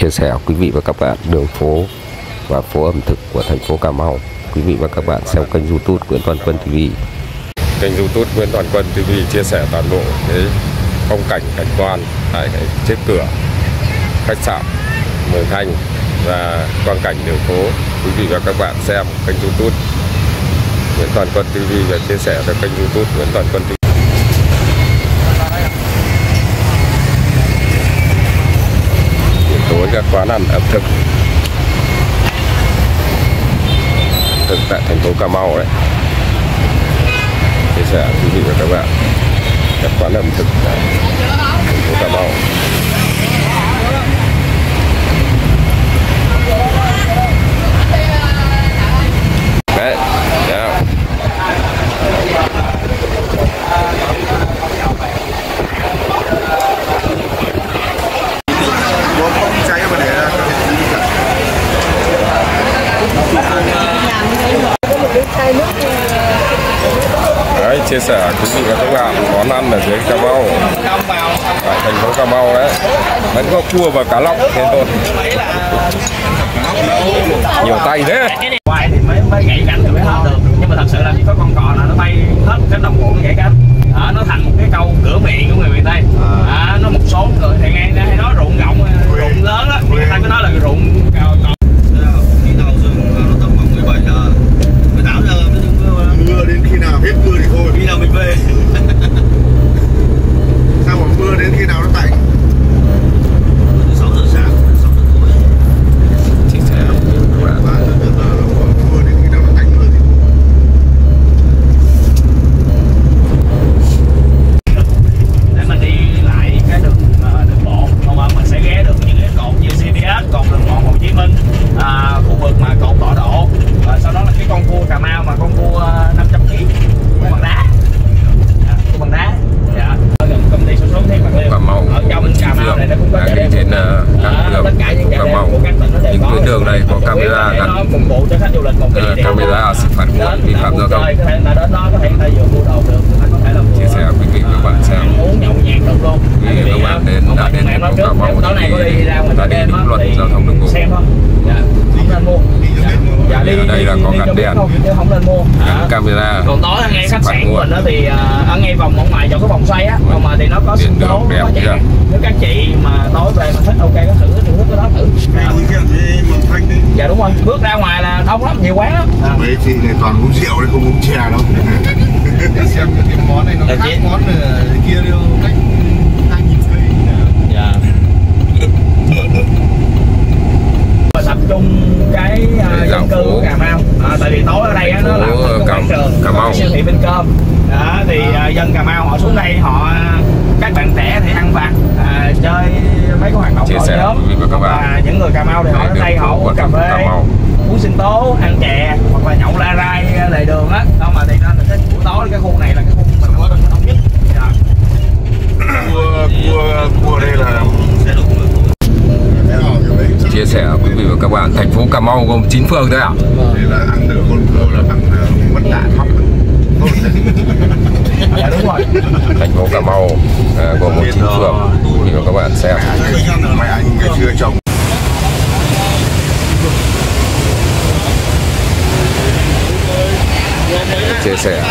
chia sẻ quý vị và các bạn đường phố và phố ẩm thực của thành phố Cà Mau. Quý vị và các bạn xem kênh YouTube Nguyễn Toàn Quân TV. Kênh YouTube Nguyễn Toàn Quân TV chia sẻ toàn bộ cái phong cảnh cảnh quan tại cái trước cửa khách sạn Mường Thanh và quang cảnh đường phố. Quý vị và các bạn xem kênh YouTube Nguyễn Toàn Quân TV và chia sẻ cho kênh YouTube Nguyễn Toàn Quân TV. Với các quán ăn ẩm thực. Thực tại thành phố Cà Mau đấy. Chia sẻ quý vị và các bạn. Các quán ẩm thực tại thành phố Cà Mau đấy yeah. có không cháy mà để đấy chia sẻ quý vị và các bạn món ăn ở dưới Cà Mau. Tại thành phố Cà Mau đấy. Vẫn có cua và cá lóc thế thôi. Nhiều tay thế. Quay thì mới mới gãy cánh thì mới hết được nhưng mà thật sự là chỉ có con cò là nó bay hết cái đồng ruộng nó gãy cánh à, nó thành một cái câu cửa miệng của người miền tây à, nó một số người thì nghe hay nói ruộng rộng ruộng lớn đó người ta cứ nói là ruộng cò cò khi nào dừng nó tầm khoảng 17 giờ 18 giờ mới dừng mưa mà mưa đến khi nào hết mưa thì thôi khi nào mình về sao mà mưa đến khi nào nó tạnh 6 giờ sáng 6 giờ tối chia sẻ với các bạn 3 giờ giờ là mưa đến khi nào nó tạnh mưa thì để mình đi lại cái đường ờ, đường bộ không mà mình sẽ ghé được những cái cột như CBS cột đường bộ Hồ Chí Minh à, khu vực mà cột tọa độ và sau đó là cái con cua Cà Mau mà con cua ờ, 500 kg cua bằng đá à, cua bằng đá dạ ở gần công ty sản xuất thép bạc liêu Cà Mau ở trong Cà Mau này nó cũng có đang chợ đi đêm trên ờ, các Đó, đường tất cả những chợ Cà đêm Mau của các tỉnh nó đều những có tuyến đường này có Chủ yếu camera để nó gắn phục vụ cho khách du lịch một cái Ờ, địa điểm camera xử phạt nguội Đến vi người ta phạm vui giao thông. chơi, có thể là đến đó có thể người ta vừa mua đồ được người ta có thể là vừa Chia sẻ quý vị và các bạn xem. ăn Quý vị các bạn đến- Không đã đến thành phố Cà Mau tối thì có đi ra á, luật thì giao thông đường bộ. xem thôi dạ. Dạ, dạ Ở đây là có gắn đèn. thôi, chứ không nên mua. Gắn Dạ. camera. Còn tối ở ngay khách sạn của nguội. mình đó thì à, ở ngay vòng ở ngoài chỗ cái vòng xoay á còn mà thì nó có sân khấu nó nếu các chị mà tối về mà thích ok có thử thử thức cái đó thử Dạ. đúng rồi bước ra ngoài là đông lắm nhiều quán lắm à. mấy chị này toàn uống rượu đấy không uống chè đâu xem cái món này nó Dạ, khác chị. món ở kia đâu cách hai nghìn cây dạ Mà tập trung cái dạo dân cư phố. của Cà Mau à, tại vì tối ở đây á, nó là Cà- Cà có Mau. thị bên cơm đó, thì à, dân Cà Mau họ xuống đây họ các bạn trẻ thì ăn vặt à, chơi mấy cái hoạt động Chia sẻ quý vị và các bạn. và những người Cà Mau thì họ Đây, đến đây đường họ uống cà thành phố phê Cà Mau. uống sinh tố ăn chè hoặc là nhậu la rai lề đường á đó mà thì nên là cái buổi tối cái khu này là cái khu mình đông đông nhất dạ. cua cua cua đây là chia sẻ quý vị và các bạn thành phố Cà Mau gồm 9 phường thôi ạ đây là ăn nửa con cua là bằng ờ, mất Tốt đấy. Dạ đúng rồi. Thành phố Cà Mau à, gồm một 9 phường. vị và các bạn xem. Mẹ anh ngày xưa chia sẻ.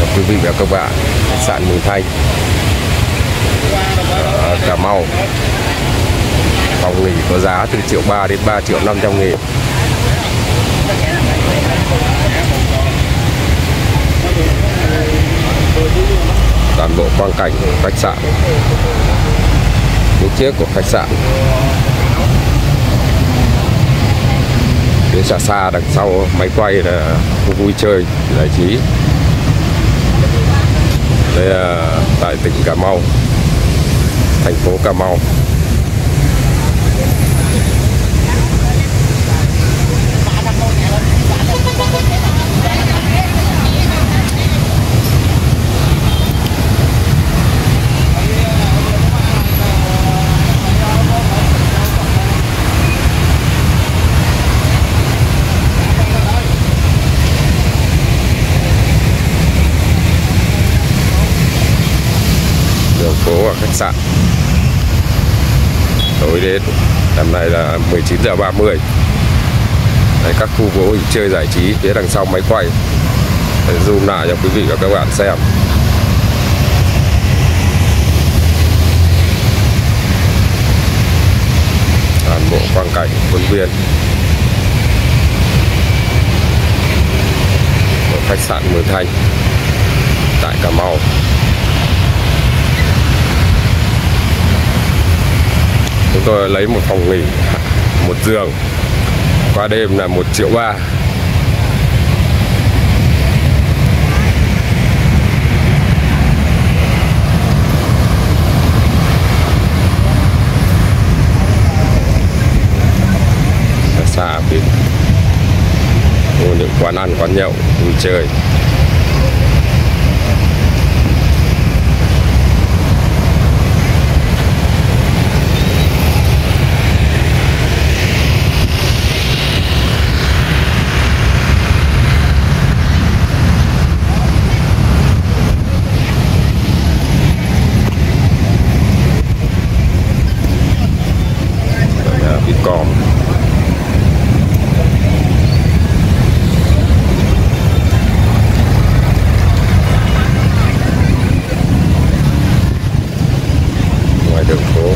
Và quý vị và các bạn khách sạn Mường Thanh. Ở Cà Mau. Phòng nghỉ có giá từ triệu 3 đến 3 triệu 500 nghìn toàn bộ quang cảnh của khách sạn. Phía trước của khách sạn. Phía xa xa đằng sau máy quay là khu vui chơi giải trí. Đây là à, tại tỉnh Cà Mau, thành phố Cà Mau đường phố và khách sạn tối đến tầm này là 19 giờ 30 Đấy, các khu phố hình chơi giải trí phía đằng sau máy quay. Để zoom lại cho quý vị và các bạn xem. Toàn bộ quang cảnh khuôn viên. Của khách sạn Mường Thanh tại Cà Mau. Chúng tôi lấy một phòng nghỉ, một giường, qua đêm là một triệu ba. Xa bên những quán ăn, quán nhậu, vui chơi Bitcom ngoài đường phố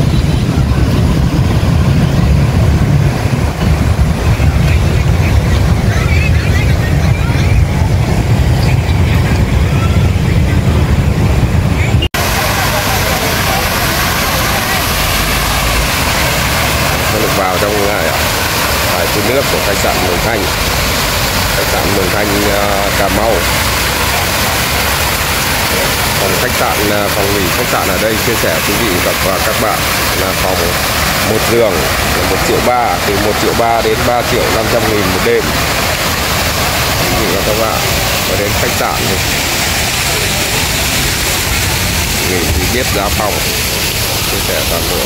Nó được vào trong uh, vài phút nước của khách sạn Mường Thanh. Khách sạn Mường Thanh uh, Cà Mau. Phòng khách sạn uh, phòng nghỉ khách sạn ở đây chia sẻ quý vị và các bạn là phòng một giường là một triệu ba từ 1 triệu ba đến 3 triệu 500 nghìn một đêm. Quý vị và các bạn và đến khách sạn thì nghỉ thì biết giá phòng. Chia sẻ toàn bộ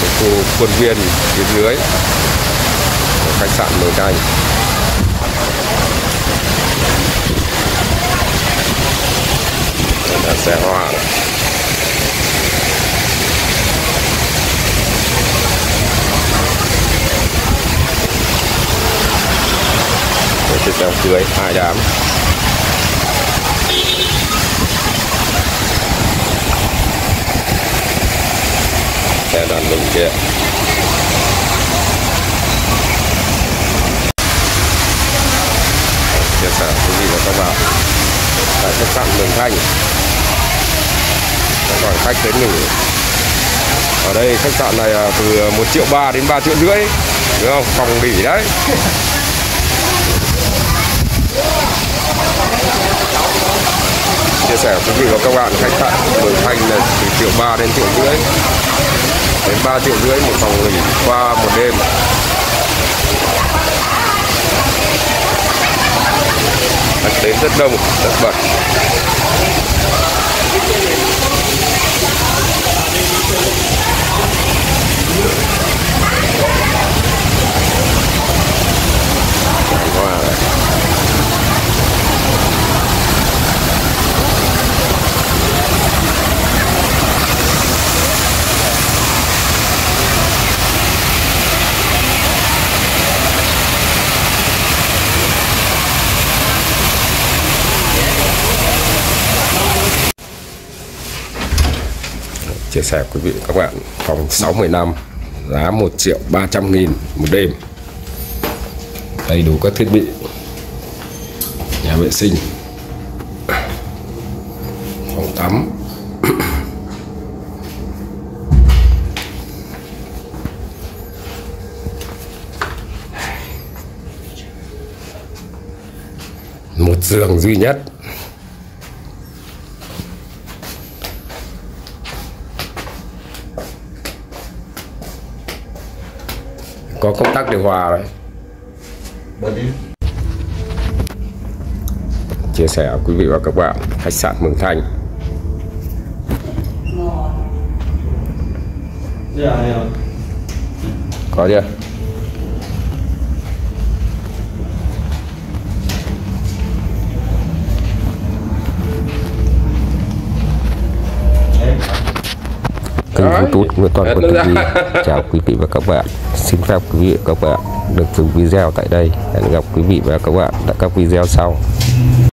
của khu khuôn viên phía dưới của khách sạn Mường Thanh Đây là xe hoa này. Đây dưới cưới hai đám xe đàn lùng kia. Ờ, chia sẻ quý vị và các bạn? Tại khách sạn Mường Thanh? Vẫn còn khách đến nghỉ ở đây khách sạn này à, từ 1 triệu 3 đến 3 triệu rưỡi. Đúng không? Phòng nghỉ đấy. Chia sẻ quý vị và các bạn? Khách sạn Mường Thanh là từ triệu 3 đến triệu rưỡi. 3 triệu rưỡi một phòng nghỉ qua một đêm khách đến rất đông, rất bận you. Chia sẻ quý vị các bạn, phòng 60 năm, giá 1 triệu 300 nghìn một đêm. Đầy đủ các thiết bị, nhà vệ sinh, phòng tắm. Một giường duy nhất. Có công tắc điều hòa đấy. Chia sẻ quý vị và các bạn khách sạn Mường Thanh. Có chưa kênh youtube Nguyễn Toàn Quân TV chào quý vị và các bạn. Xin phép quý vị và các bạn được dừng video tại đây hẹn gặp quý vị và các bạn tại các video sau